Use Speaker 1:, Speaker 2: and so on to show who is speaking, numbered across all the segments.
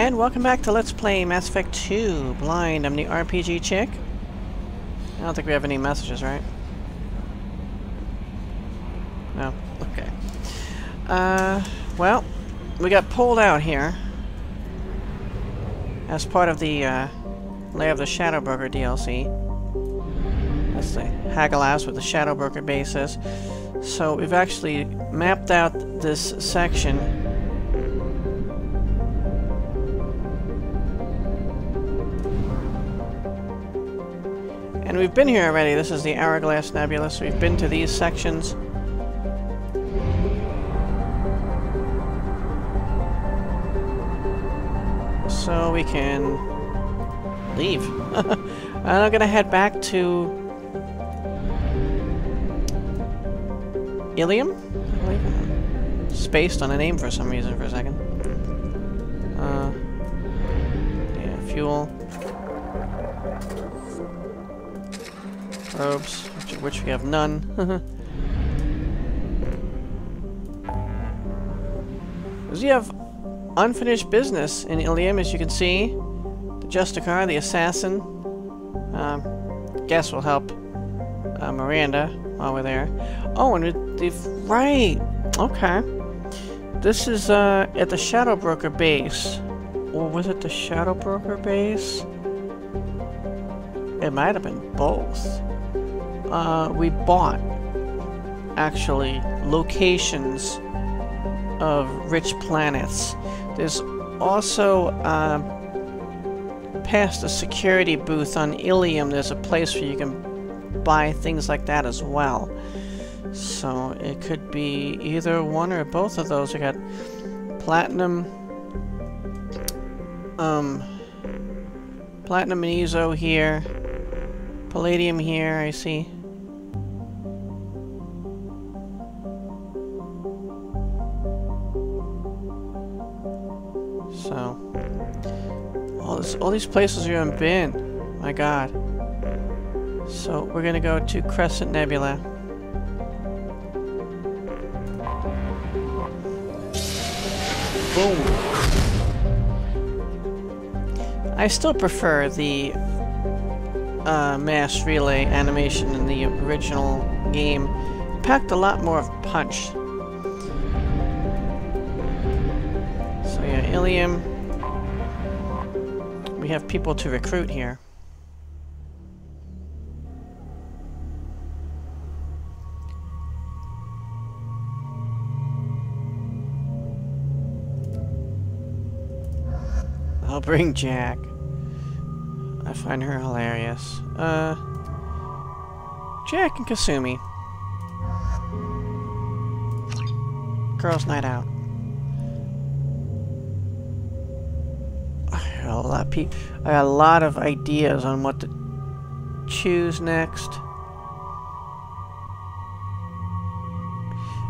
Speaker 1: And welcome back to Let's Play Mass Effect 2 Blind. I'm the RPG chick. I don't think we have any messages, right? No? Okay. Uh, well, we got pulled out here as part of the uh, of the Shadowbroker DLC. That's the Hagalaz with the Shadowbroker bases. So we've actually mapped out this section we've been here already. This is the Hourglass Nebula, so we've been to these sections. So we can leave. and I'm gonna head back to Ilium? Spaced on a name for some reason for a second. Uh, yeah, fuel. Probes, which, which we have none. Because we have unfinished business in Ilium, as you can see. The Justicar, the assassin. Um, guess will help uh, Miranda while we're there. Oh, and the right. Okay. This is uh, at the Shadow Broker base. Or was it the Shadow Broker base? It might have been both uh, we bought actually locations of rich planets. There's also uh, past the security booth on Ilium, there's a place where you can buy things like that as well. So it could be either one or both of those. We got platinum, um, platinum and Eezo here, palladium here, I see. All these places we haven't been. My god. So, we're gonna go to Crescent Nebula. Boom! I still prefer the uh, mass relay animation in the original game. It packed a lot more of punch. Yeah, Ilium, have people to recruit here. I'll bring Jack. I find her hilarious. Uh, Jack and Kasumi. Girls' night out. Lot of. I got a lot of ideas on what to choose next.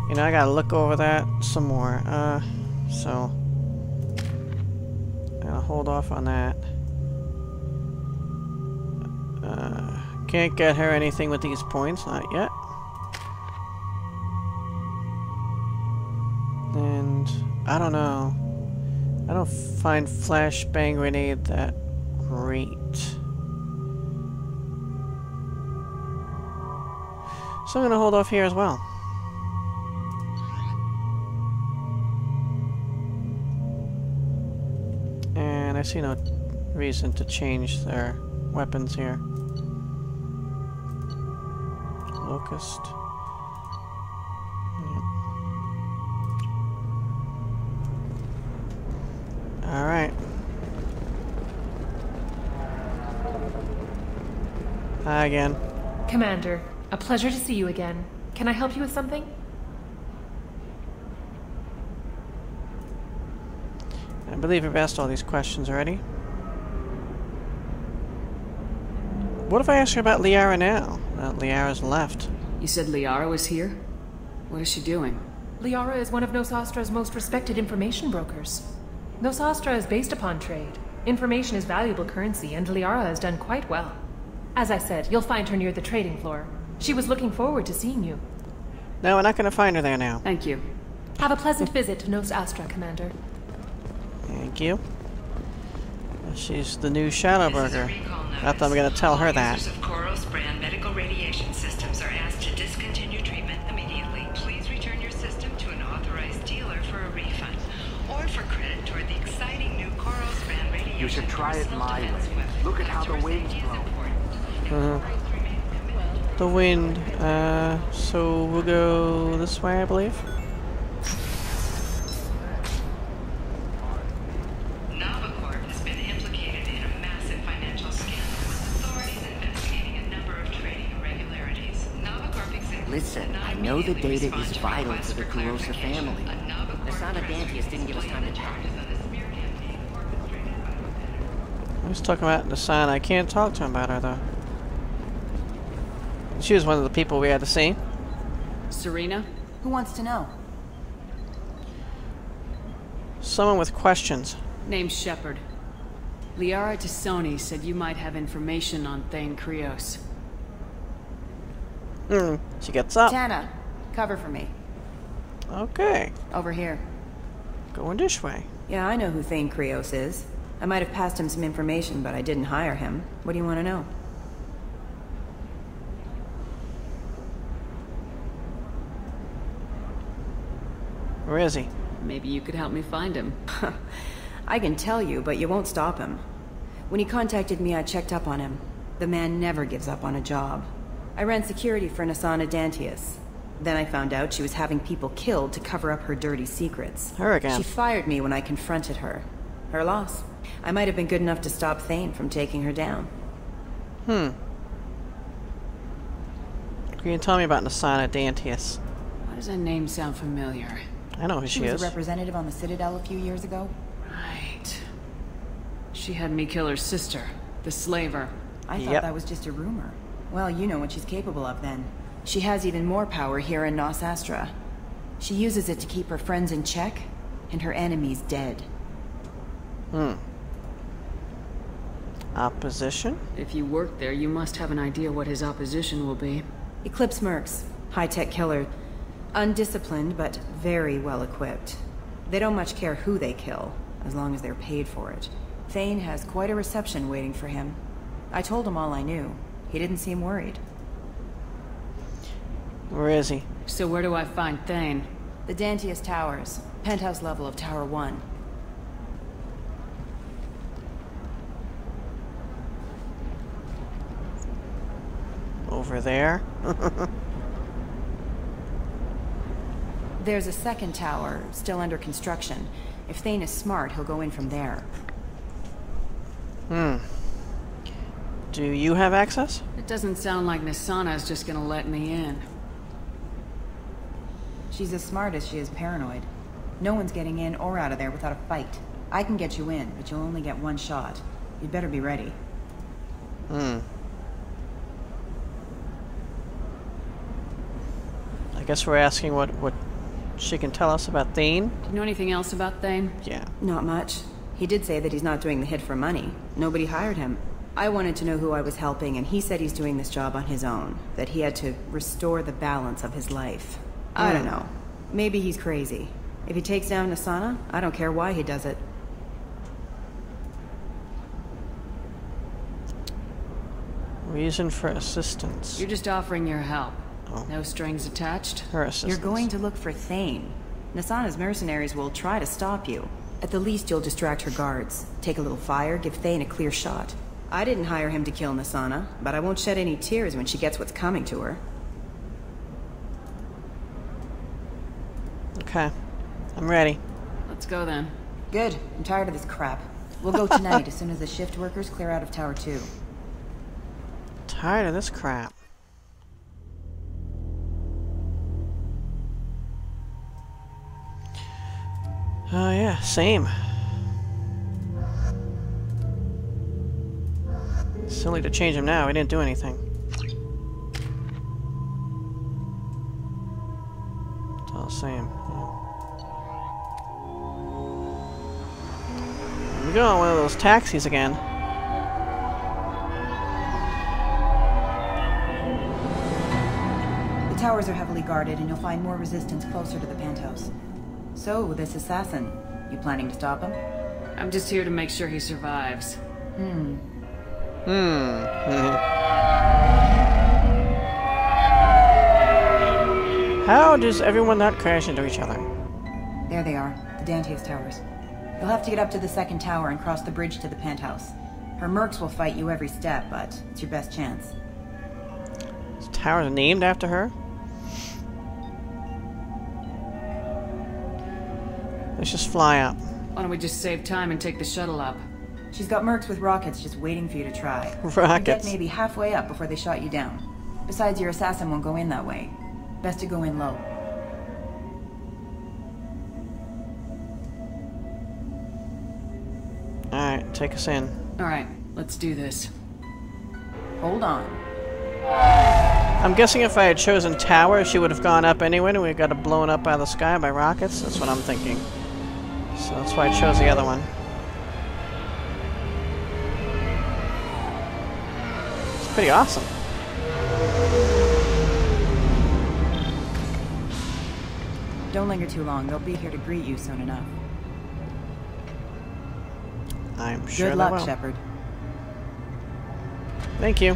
Speaker 1: You know, I gotta look over that some more. Uh, so I'm gonna hold off on that. Uh, can't get her anything with these points, not yet. And I don't know. I don't find flashbang grenade that great. So I'm going to hold off here as well. And I see no reason to change their weapons here. Locust. Again.
Speaker 2: Commander, a pleasure to see you again. Can I help you with something?
Speaker 1: I believe I've asked all these questions already. What if I ask her about Liara now? That Liara's left.
Speaker 3: You said Liara was here? What is she doing?
Speaker 2: Liara is one of Nos Astra's most respected information brokers. Nos Astra is based upon trade. Information is valuable currency, and Liara has done quite well. As I said, you'll find her near the trading floor. She was looking forward to seeing you.
Speaker 1: No, we're not going to find her there now.
Speaker 3: Thank you.
Speaker 2: Have a pleasant visit to Nos Astra, Commander.
Speaker 1: Thank you. She's the new Shadow Broker. Not that I'm gonna tell her that.
Speaker 4: Users of Koros brand medical radiation systems are asked to discontinue treatment immediately. Please return your system to an authorized dealer for a refund or for credit toward the exciting new Koros brand radiation.
Speaker 5: You should try it
Speaker 4: personal
Speaker 5: my way. Look at how the
Speaker 4: Customer
Speaker 5: wind's
Speaker 4: safety is
Speaker 5: blowing.
Speaker 4: important. Employees remain committed.
Speaker 1: The wind. Uh, so we'll go this way, I believe.
Speaker 4: Navacorp has been implicated in a massive financial scandal with authorities investigating a number of trading irregularities. Navacorp executives
Speaker 6: Listen, I know the data is vital to the Kurosa family.
Speaker 4: A Navacorp
Speaker 6: Asana Dantius didn't give us time to
Speaker 4: explained the
Speaker 6: talk.
Speaker 4: charges on the smear campaign orchestrated by competitors.
Speaker 1: I was talking about Nassana. I can't talk to him about her though. She was one of the people we had to see.
Speaker 3: Seryna?
Speaker 7: Who wants to know?
Speaker 1: Someone with questions.
Speaker 3: Name's Shepard. Liara T'Soni said you might have information on Thane Krios.
Speaker 1: Hmm. She gets up.
Speaker 7: Tana, cover for me.
Speaker 1: Okay.
Speaker 7: Over here.
Speaker 1: Going this way.
Speaker 7: Yeah, I know who Thane Krios is. I might have passed him some information, but I didn't hire him. What do you want to know?
Speaker 1: Where is he?
Speaker 3: Maybe you could help me find him.
Speaker 7: I can tell you, but you won't stop him. When he contacted me, I checked up on him. The man never gives up on a job. I ran security for Nassana Dantius. Then I found out she was having people killed to cover up her dirty secrets.
Speaker 1: Her again.
Speaker 7: She fired me when I confronted her. Her loss. I might have been good enough to stop Thane from taking her down.
Speaker 1: Hmm. Can you tell me about Nassana Dantius?
Speaker 3: Why does that name sound familiar?
Speaker 1: I know who
Speaker 7: She,
Speaker 1: she,
Speaker 7: was
Speaker 1: is.
Speaker 7: a representative on the Citadel a few years ago.
Speaker 3: Right. She had me kill her sister, the slaver.
Speaker 7: I thought that was just a rumor. Well, you know what she's capable of then. She has even more power here in Nos Astra. She uses it to keep her friends in check and her enemies dead.
Speaker 1: Hmm. Opposition?
Speaker 3: If you work there, you must have an idea what his opposition will be.
Speaker 7: Eclipse Mercs, high-tech killer. Undisciplined, but very well equipped. They don't much care who they kill, as long as they're paid for it. Thane has quite a reception waiting for him. I told him all I knew. He didn't seem worried.
Speaker 1: Where is he?
Speaker 3: So where do I find Thane?
Speaker 7: The Dantius Towers, penthouse level of Tower 1.
Speaker 1: Over there?
Speaker 7: There's a second tower, still under construction. If Thane is smart, he'll go in from there.
Speaker 1: Hmm. Do you have access?
Speaker 3: It doesn't sound like Nassana is just gonna let me in.
Speaker 7: She's as smart as she is paranoid. No one's getting in or out of there without a fight. I can get you in, but you'll only get one shot. You'd better be ready.
Speaker 1: Hmm. I guess we're asking what, what she can tell us about Thane?
Speaker 3: Do you know anything else about Thane?
Speaker 1: Yeah.
Speaker 7: Not much. He did say that he's not doing the hit for money. Nobody hired him. I wanted to know who I was helping, and he said he's doing this job on his own. That he had to restore the balance of his life. I don't oh. know. Maybe he's crazy. If he takes down Nassana, I don't care why he does it.
Speaker 1: Reason for assistance.
Speaker 3: You're just offering your help.
Speaker 1: Oh.
Speaker 3: No strings attached.
Speaker 1: Her assistance.
Speaker 7: You're going to look for Thane. Nassana's mercenaries will try to stop you. At the least, you'll distract her guards. Take a little fire, give Thane a clear shot. I didn't hire him to kill Nassana, but I won't shed any tears when she gets what's coming to her.
Speaker 1: Okay. I'm ready.
Speaker 3: Let's go then.
Speaker 7: Good. I'm tired of this crap. We'll go tonight as soon as the shift workers clear out of Tower 2.
Speaker 1: Tired of this crap. Oh yeah, same. Silly to change him now, he didn't do anything. It's all the same. Here we go on one of those taxis again.
Speaker 7: The towers are heavily guarded, and you'll find more resistance closer to the penthouse. So, this assassin, you planning to stop him?
Speaker 3: I'm just here to make sure he survives.
Speaker 1: Hmm. Mhm. How does everyone not crash into each other?
Speaker 7: There they are, the Dantius Towers. You'll have to get up to the second tower and cross the bridge to the penthouse. Her mercs will fight you every step, but it's your best chance.
Speaker 1: This tower is named after her? Let's just fly up.
Speaker 3: Why don't we just save time and take the shuttle up?
Speaker 7: She's got mercs with rockets just waiting for you to try. You'd
Speaker 1: Rockets.
Speaker 7: Get maybe halfway up before they shot you down. Besides, your assassin won't go in that way. Best to go in low.
Speaker 1: Alright, take us in.
Speaker 3: Alright, let's do this.
Speaker 7: Hold on.
Speaker 1: I'm guessing if I had chosen tower, she would have gone up anyway, and we got it blown up by the sky by rockets. That's what I'm thinking. So that's why I chose the other one. It's pretty awesome.
Speaker 7: Don't linger too long. They'll be here to greet you soon enough.
Speaker 1: I'm sure
Speaker 7: Good luck. Shepard.
Speaker 1: Thank you.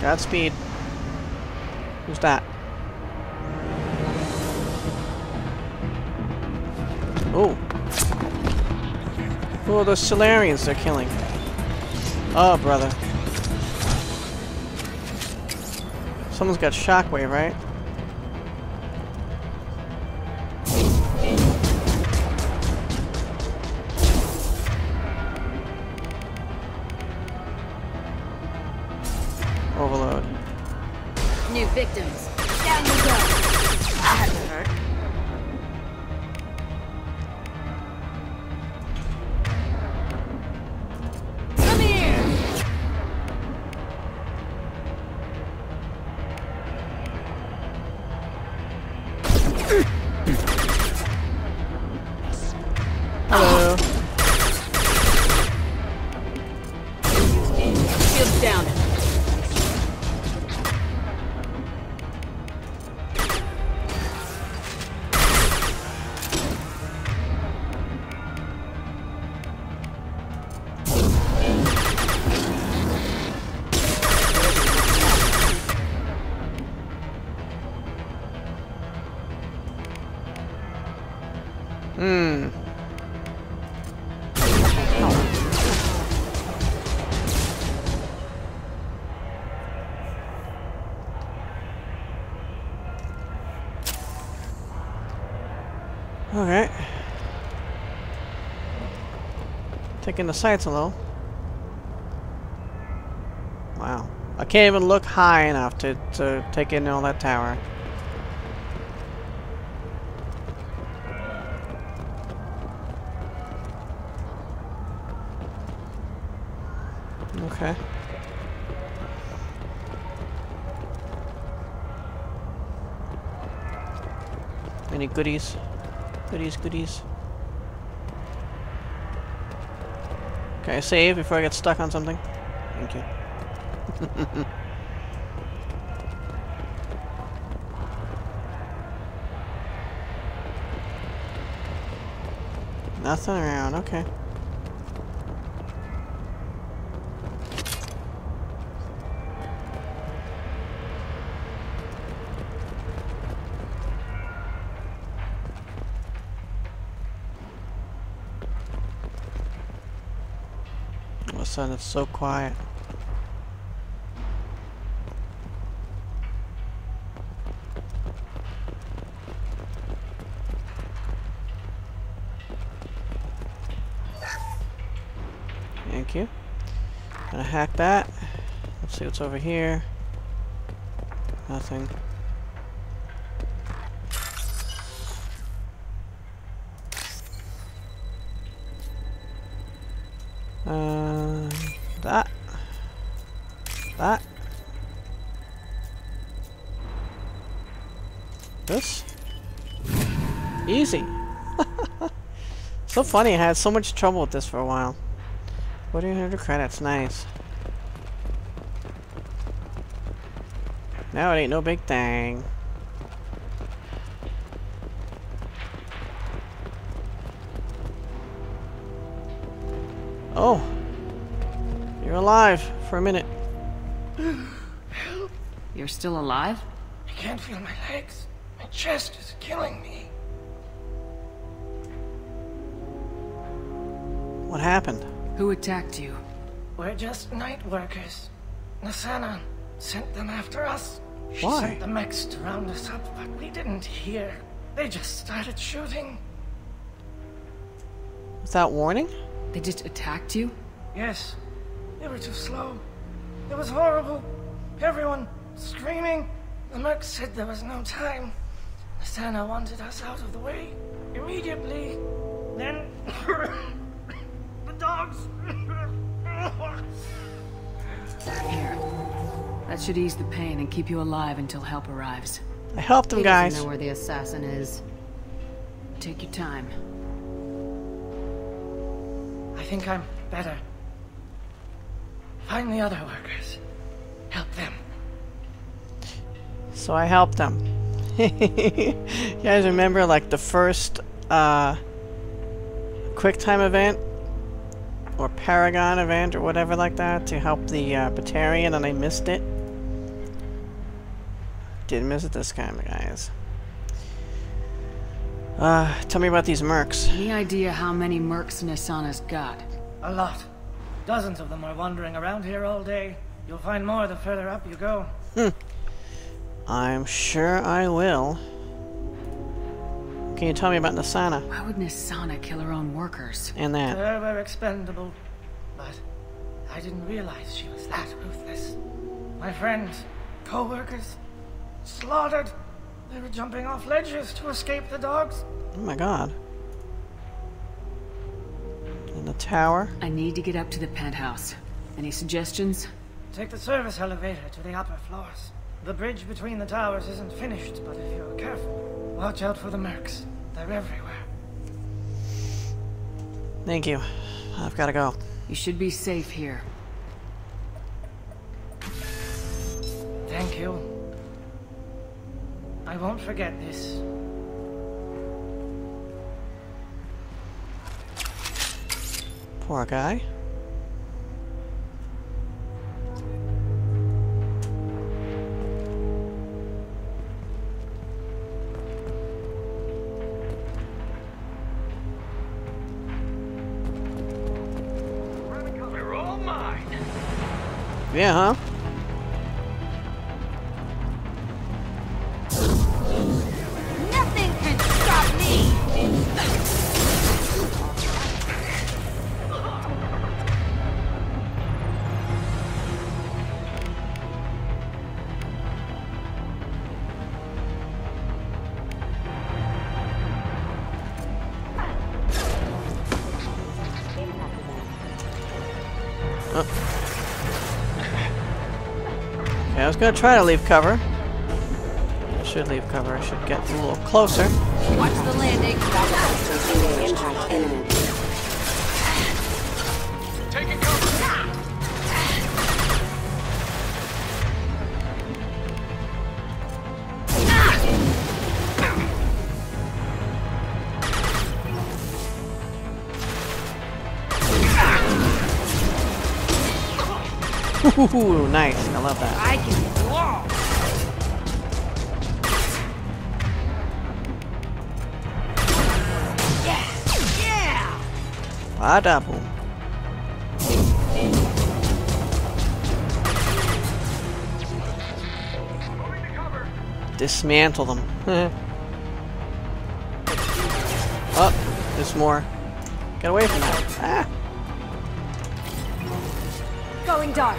Speaker 1: Godspeed. Who's that? Oh. Oh, those Salarians they're killing. Oh, brother. Someone's got shockwave, right? Taking the sights a little. Wow. I can't even look high enough to, to take in all that tower. Okay. Any goodies? Goodies, goodies. Can I save before I get stuck on something? Thank you. Nothing around, okay. Sudden it's so quiet. Thank you. Gonna hack that. Let's see what's over here. Nothing. So funny, I had so much trouble with this for a while. 1400 credits, nice. Now it ain't no big thing. Oh. You're alive for a minute.
Speaker 3: You're still alive?
Speaker 6: I can't feel my legs. My chest is killing me.
Speaker 1: What happened?
Speaker 3: Who attacked you?
Speaker 6: We're just night workers. Nassana sent them after us. She
Speaker 1: Why?
Speaker 6: sent the mechs to round us up, but we didn't hear. They just started shooting.
Speaker 1: Without warning?
Speaker 3: They just attacked you?
Speaker 6: Yes, they were too slow. It was horrible. Everyone screaming. The merc said there was no time. Nassana wanted us out of the way immediately. Then the dogs.
Speaker 3: Here. That should ease the pain and keep you alive until help arrives.
Speaker 1: I helped them,
Speaker 5: He doesn't
Speaker 1: guys.
Speaker 5: know where the assassin is.
Speaker 3: Take your time.
Speaker 6: I think I'm better. Find the other workers. Help them.
Speaker 1: So I helped them. you guys remember like the first uh, QuickTime event? Or Paragon event or whatever like that to help the uh, Batarian and I missed it? Didn't miss it this time, guys. Uh, tell me about these mercs.
Speaker 3: Any idea how many mercs Nassana's got?
Speaker 6: A lot. Dozens of them are wandering around here all day. You'll find more the further up you go.
Speaker 1: I'm sure I will. Can you tell me about Nassana
Speaker 3: Why would Nassana kill her own workers?
Speaker 1: and that?
Speaker 6: They were expendable, but I didn't realize she was that ruthless. My friends, co-workers, slaughtered. They were jumping off ledges to escape the dogs.
Speaker 1: Oh my god. In the tower?
Speaker 3: I need to get up to the penthouse. Any suggestions?
Speaker 6: Take the service elevator to the upper floors. The bridge between the towers isn't finished, but if you're careful, watch out for the mercs. They're everywhere.
Speaker 1: Thank you. I've gotta go.
Speaker 3: You should be safe here.
Speaker 6: Thank you. I won't forget this.
Speaker 1: Poor guy. Yeah, huh? Gonna try to leave cover. I should leave cover. I should get a little closer.
Speaker 5: Watch the landing.
Speaker 8: Impact imminent.
Speaker 1: Ooh, nice. I love that.
Speaker 5: I can all. Yeah! Yeah!
Speaker 1: Bada boom. Dismantle them. oh, there's more. Get away from that. Ah.
Speaker 5: Going dark.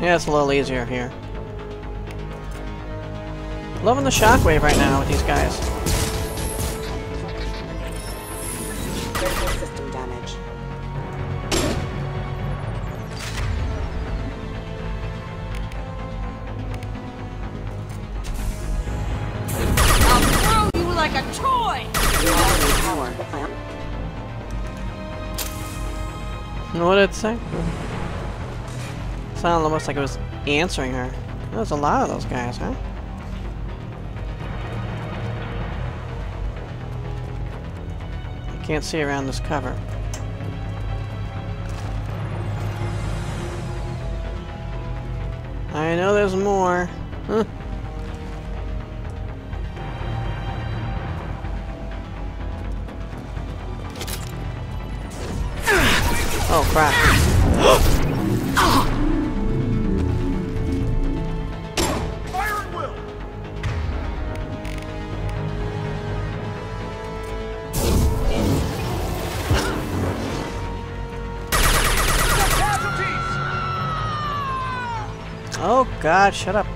Speaker 1: Yeah, it's a little easier here. Loving the shockwave right now with these guys.
Speaker 8: System damage.
Speaker 5: I'll throw you like a toy!
Speaker 8: Power.
Speaker 1: What did it say? Sounded almost like it was answering her. There's a lot of those guys, huh? I can't see around this cover. I know there's more. Huh. Oh crap. God, shut up,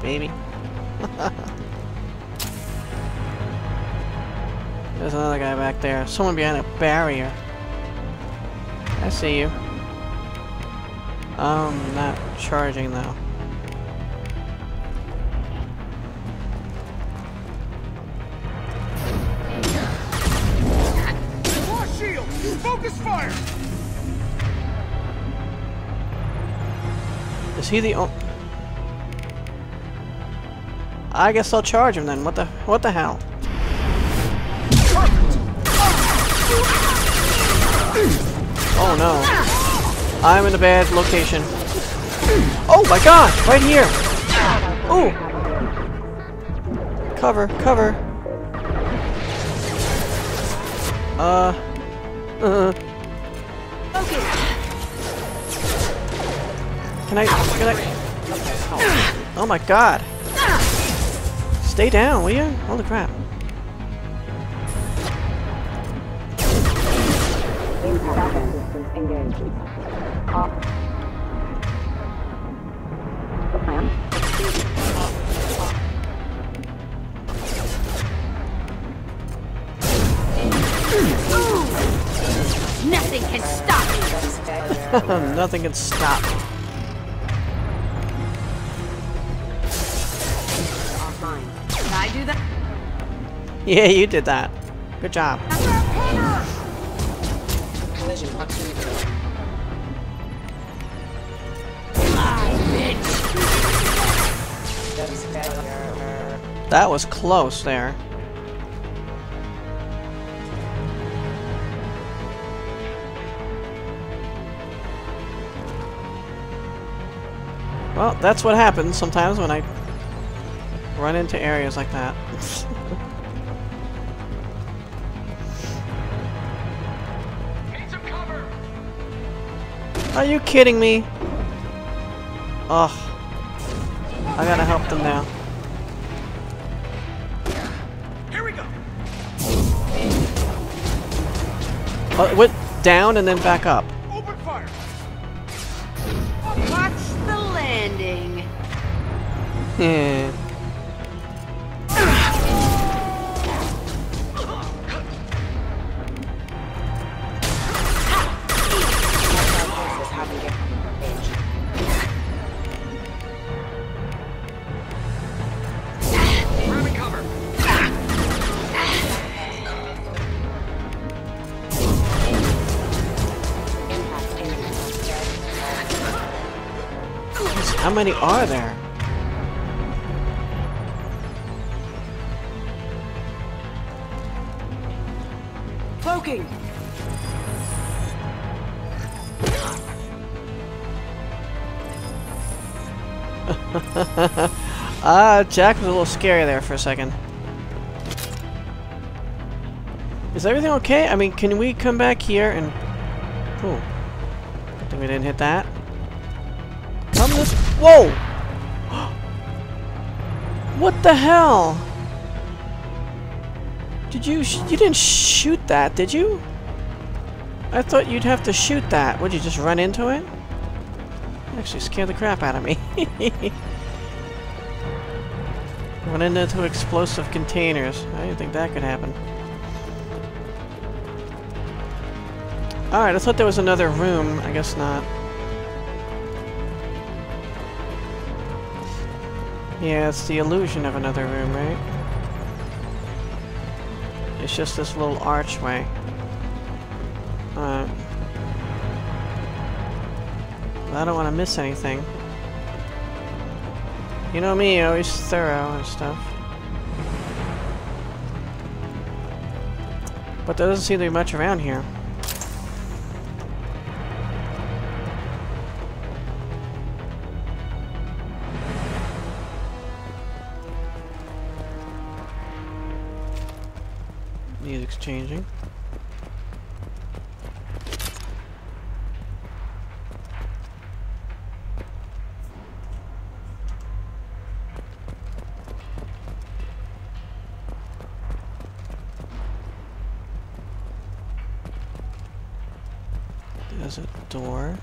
Speaker 1: baby. There's another guy back there. Someone behind a barrier. I see you. I'm not charging though.
Speaker 9: Focus fire!
Speaker 1: Is he the only? I guess I'll charge him then. What the? What the hell? Oh no! I'm in a bad location. Oh my god! Right here! Ooh! Cover! Cover! Uh. Uh. Can I? Can I? Oh my god! Stay down, will you? Holy crap!
Speaker 5: Nothing can stop me.
Speaker 1: Nothing can stop me. Yeah, you did that. Good job. That was close there. Well, that's what happens sometimes when I run into areas like that. Are you kidding me? Ugh. I gotta help them now.
Speaker 9: Here we go!
Speaker 1: It went down and then back up.
Speaker 9: Open fire!
Speaker 5: Watch the landing.
Speaker 1: Hmm. Many are there?
Speaker 3: Cloaking!
Speaker 1: Ah, Jack was a little scary there for a second. Is everything okay? I mean, can we come back here and... Cool. Good thing we didn't hit that. Whoa! what the hell? Did you... You didn't shoot that, did you? I thought you'd have to shoot that. Would you just run into it? Actually scared the crap out of me. Run into explosive containers. I didn't think that could happen. Alright, I thought there was another room. I guess not. Yeah, it's the illusion of another room, right? It's just this little archway. Alright. I don't want to miss anything. You know me, always thorough and stuff. But there doesn't seem to be much around here. Changing. There's a door.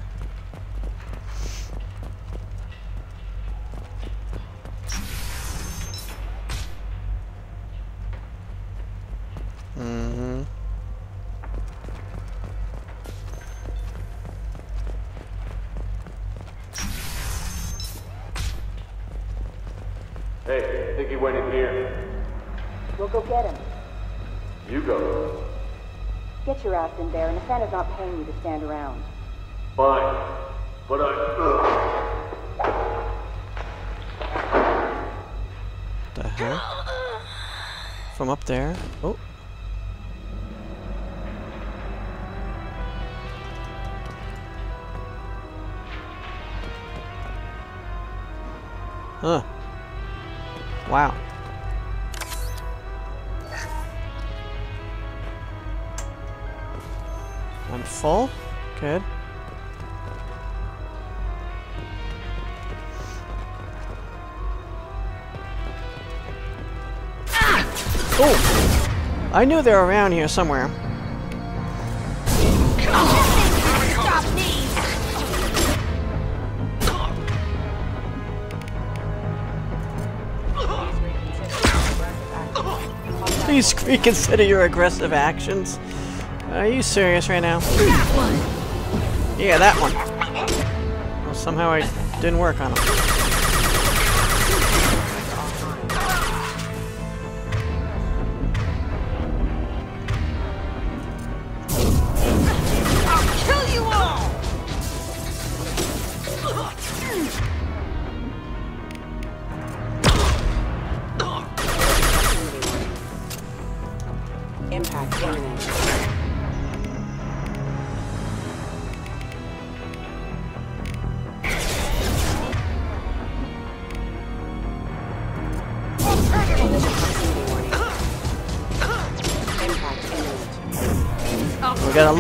Speaker 1: Mm-hmm.
Speaker 10: Hey, I think he went in here.
Speaker 8: We'll go get him.
Speaker 10: You go.
Speaker 8: Get your ass in there, and Nassana's not paying you to stand around.
Speaker 10: Fine. But I...
Speaker 1: The hell? From up there? Oh. Huh. Wow. I'm full? Good. Oh! I knew they were around here somewhere. Please reconsider your aggressive actions. Are you serious right now? Yeah, that one. Well, somehow I didn't work on him.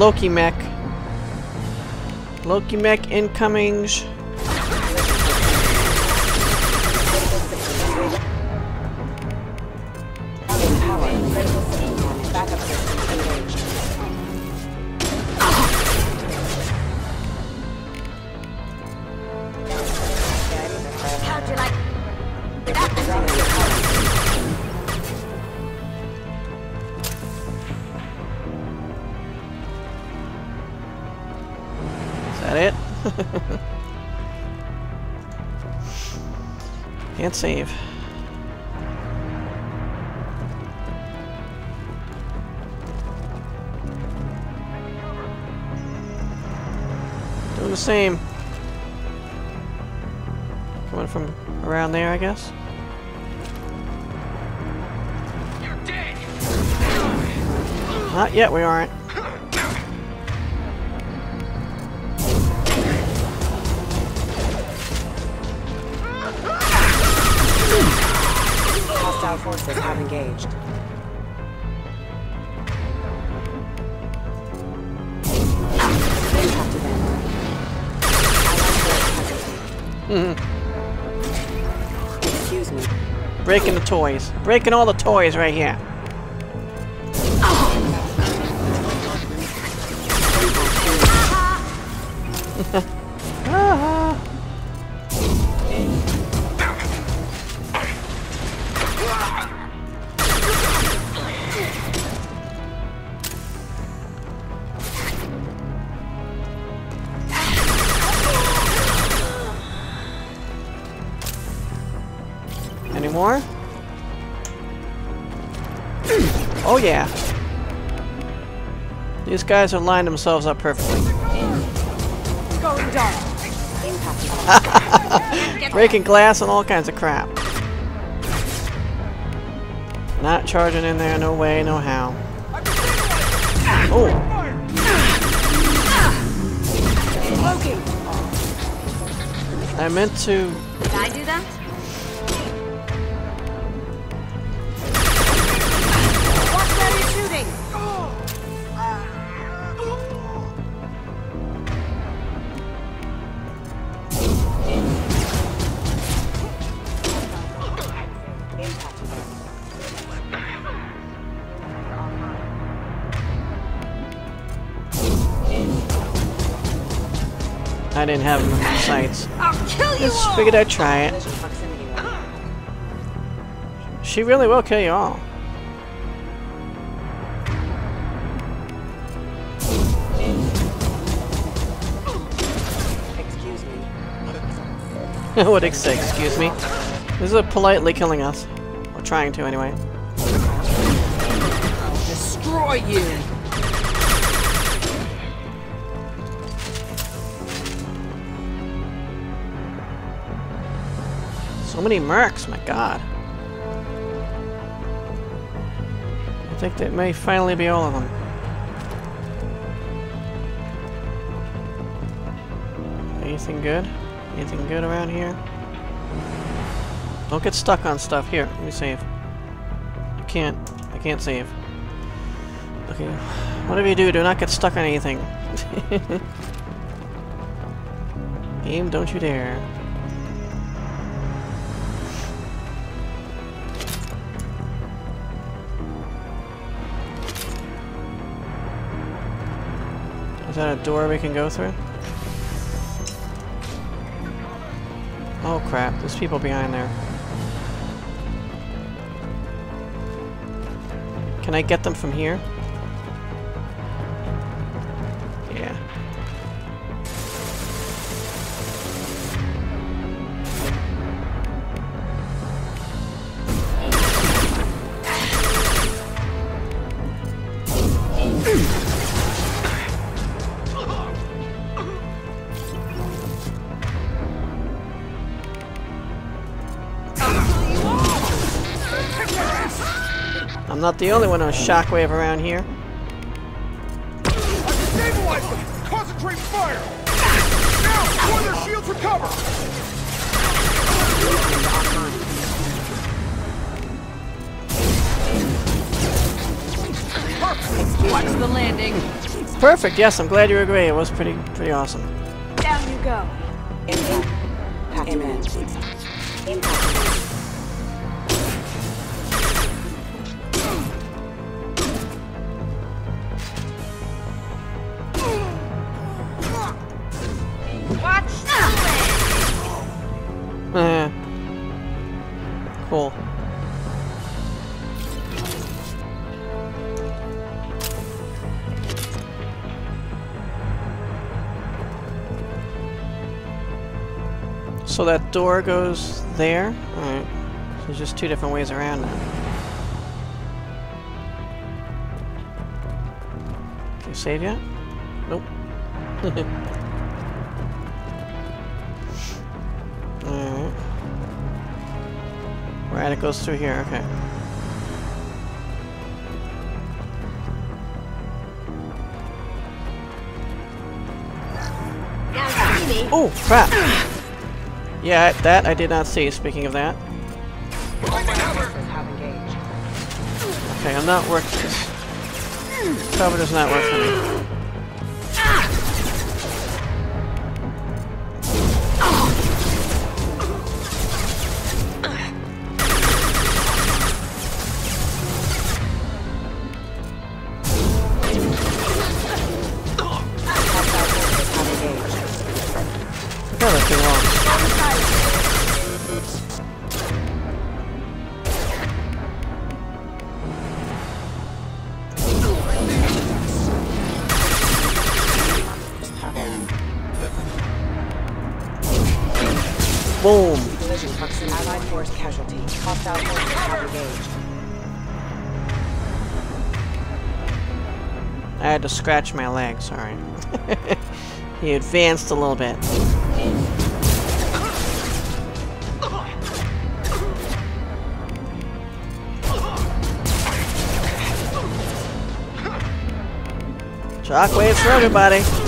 Speaker 1: Loki mech. Loki mech incoming.
Speaker 8: Having power. Critical system damage. Backup systems engaged.
Speaker 5: How'd you like
Speaker 1: Can't save. Doing the same. Coming from around there, I guess. Not yet, we aren't.
Speaker 8: Forces have engaged. Impact event. Allied presence. Excuse me.
Speaker 1: Breaking the toys. Breaking all the toys right here. Ah. yeah. These guys are lined themselves up perfectly.
Speaker 8: Going. Impact.
Speaker 1: Breaking glass and all kinds of crap. Not charging in there, no way, no how. Oh, I meant to.
Speaker 5: Did I do that?
Speaker 1: I didn't have enough sights.
Speaker 5: I'll kill you
Speaker 1: Just figured I'd try it.
Speaker 8: Collision proximity warning.
Speaker 1: She really will kill you all.
Speaker 8: Excuse me.
Speaker 1: what ex- excuse me? This is politely killing us. Or trying to, anyway.
Speaker 8: Destroy you!
Speaker 1: Many mercs, my god. I think that may finally be all of them. Anything good? Anything good around here? Don't get stuck on stuff. Here, let me save. I can't. I can't save. Okay. Whatever you do, do not get stuck on anything. Game, don't you dare. Is that a door we can go through? Oh crap, there's people behind there. Can I get them from here? The only one on shockwave around here.
Speaker 9: Stabilize them! Concentrate fire! Now! Before their shields recover!
Speaker 3: Watch the landing.
Speaker 1: Perfect, yes, I'm glad you agree. It was pretty pretty awesome.
Speaker 5: Down you go.
Speaker 8: Impact. Pack imminent. Impact.
Speaker 1: So that door goes there? Alright. So there's just two different ways around now. Can you save yet? Nope. Alright. Right, it goes through here, okay.
Speaker 5: Now you see me.
Speaker 1: Oh, crap! Yeah, that I did not see, speaking of that. Okay, I'm not working. Cover does not work for me. I had to scratch my leg, sorry. he advanced a little bit. Shockwaves for everybody.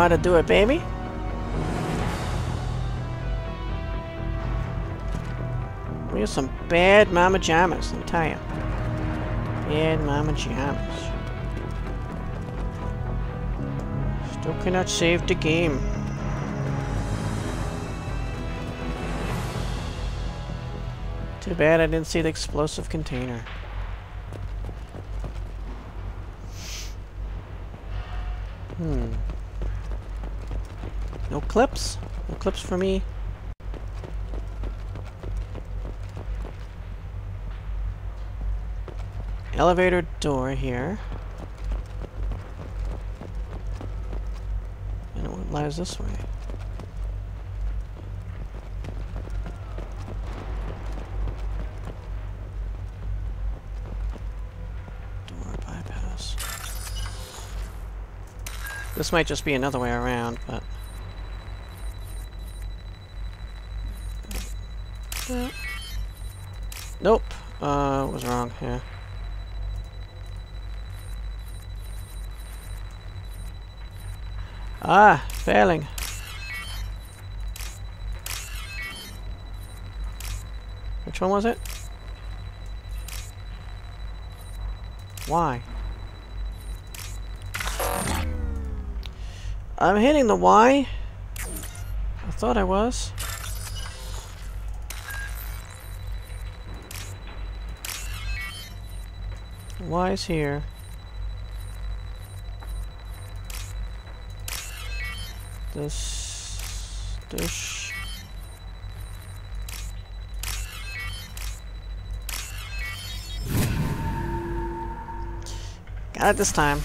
Speaker 1: How to do it, baby. We have some bad mama jammas, let me tell you. Bad mama jammas. Still cannot save the game. Too bad I didn't see the explosive container. Clips? No clips for me? Elevator door here. And it lies this way. Door bypass. This might just be another way around, but... Uh, Nope. Uh, was wrong, yeah. Ah, failing. Which one was it? Why? I'm hitting the Y. I thought I was. Y is here. This... This... Got it this time.